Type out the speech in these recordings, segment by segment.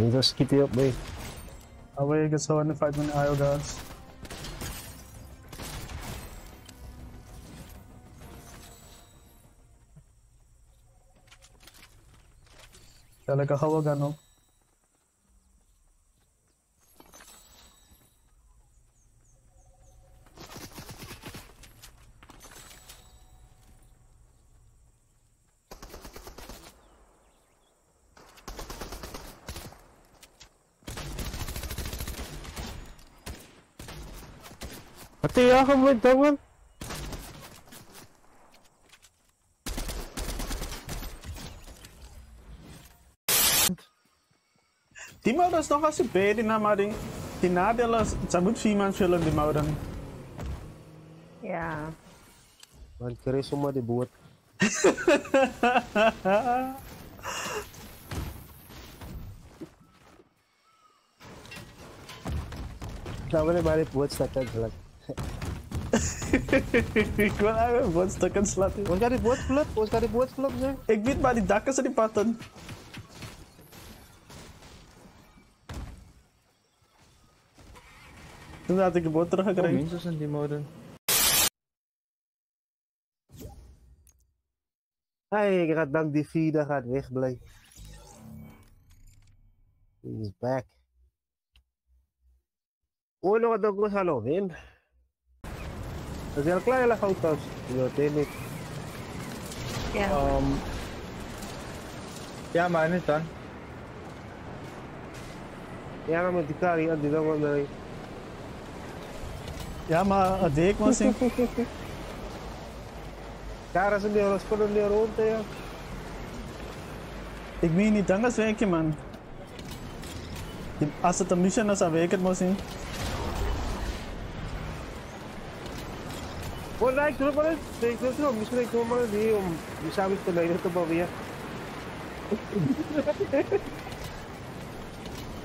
Minsan skip up boy. Away gusto ni fight mo ni Ayo guys. Talaga hawag Wat je jagen met jongen? Die is nog als je beter naar maar die, die nadelen, het moet vier vullen die. Ja. Want ik is zomaar de boot. Travel about boot? ik wil eigenlijk een woordstukken slaan. Hoe gaat die woordclub? Hoe gaat die woordclub zijn? Ik weet maar die dakken zijn die patten. Toen had ik de boot teruggekregen. Oh, mensen in die mode. Hey, ik ga dank die vierde gaat weg. He is back. Oh, nog dat ik was hallo win. Dat zijn kleine auto's. Dat weet. Ja. Um, ja, maar niet dan. Ja, maar met die kari, die dan wel mee. Ja, maar dat deed ik maar zien. Daar is een deel, dat is een rond, ja. Ik meen niet, dan is werkje, man. Als het een mission is, dan weet ik het maar zien. Wala, ito na pala. Ito na, miss na ito pala. Di yung, misamit ko na ito ba biya.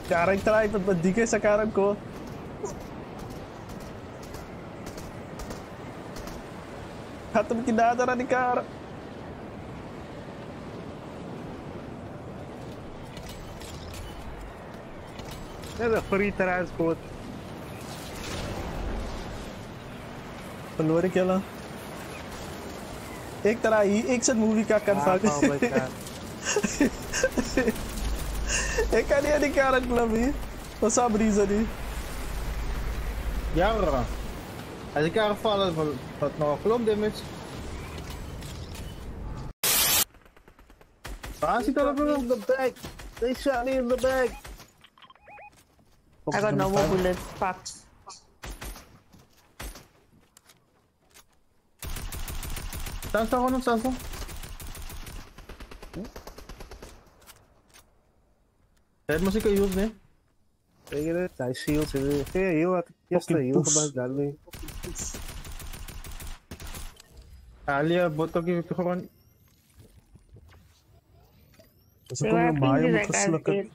Karang try, ba't di kayo sa karang ko? Hatam kinadara ni Kara. Yan na, free transport. Ik jullie. Ik draai hier, ik zet movie kakken van. ik kan niet aan die Kara club hier. Wat is Abriza die? Ja, bro. Als ik haar gevallen had, had nog klop damage. Waar zit dat in the back. They shot me in the back. I got no more bullets. Fuck. Saan staan gewoon nog staan staan? Het moest ik al use nee? Kaya na, tayo shield sila. Kaya yun, at yes na Fucking yun, puss. kabang galing. Alia, bot ook even gewoon. Dus They ik kom were je maaien pinged moet like I geslukken.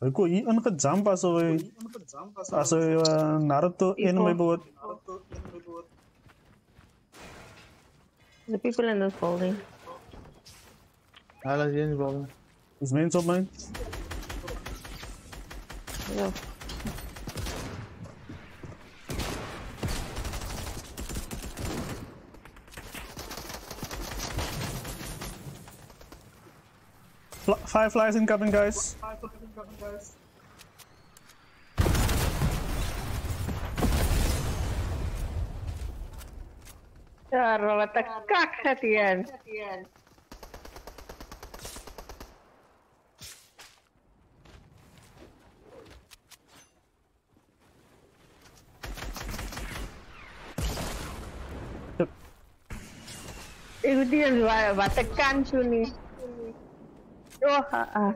Did. Huh? Yo man. Yo man. Ik wil hier ingejump als we als we Naruto in mijn. The people in this building. Laat je niet bouwen. Is mensen op mij? Yeah. Fl five flies incoming guys. Ja, wat een kak gaat hij in. Ik weet niet eens wa- wat een kans toen niet. Oh, ah.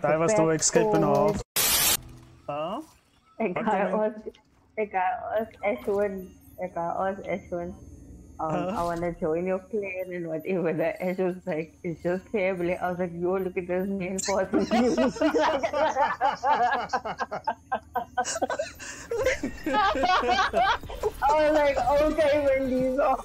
Daar was de escape off. Huh? Ik Wat ga doe ons, ik ga ons S1, ik had echt Ashwin, um, huh? I wanna join your clan and whatever. The Ashwin was like, it's just family. I was like, yo, look at this man for. I was like, okay, Wendy's all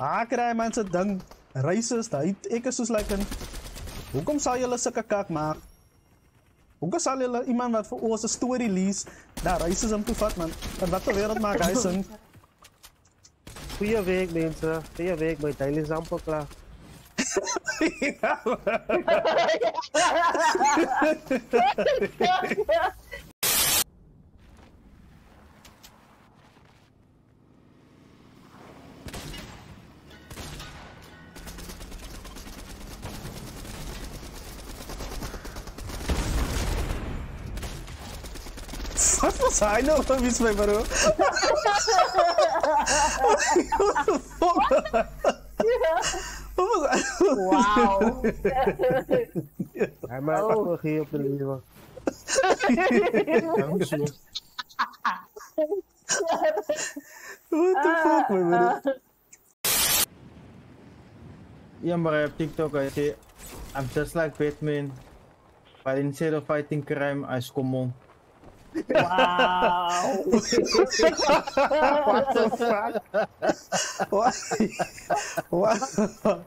I Hakerij mensen, dan racist. Ik is dus lekker. Hoekom sal julle sulke kak maak? Ook zal jullie iemand wat voor onze story leest, daar racism toe vat, man. En wat de wereld maakt hij zijn. Goeie week, mensen. Goeie week, mijn tijd is amper klaar. ja, Wat was hy nou van wie my bro? Wat was hy? wow. Hy maak Oh. oh. hier op die lewe. Dank so. What the fuck my bro? Yeah, but I have TikTok. I say, I'm just like Batman. But instead of fighting crime, I scommel. Wow. What the fuck? What? What?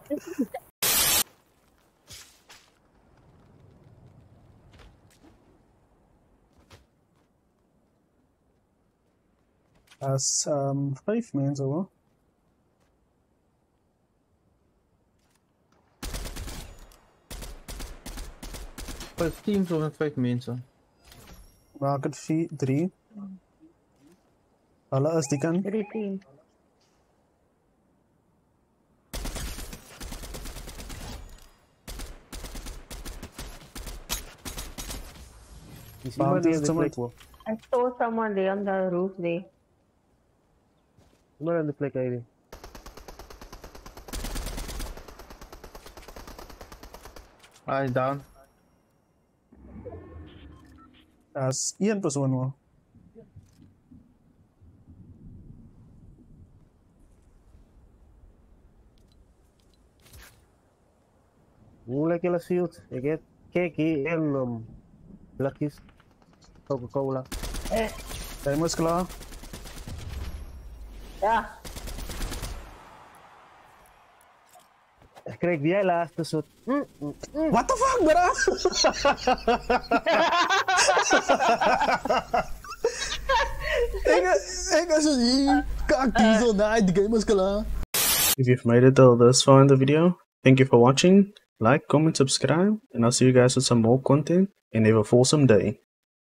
As um vyf mense hoor. Five teams of five mensen. Maak dit 4 3. Hulle is die kan Three teams. Is Waarom iemand hier is in die het plek hoor? I saw someone there on the roof there. Iemand in die plek hier. I down. As y empezó de nuevo. Que la siut, que keki elum. Lakis Coca-Cola. Eh. Tenemos claro. Ja. Ik kreeg die laatste soort. What the fuck, bro? If you've made it till this far in the video, thank you for watching. Like, comment, subscribe, and I'll see you guys with some more content and have a awesome day.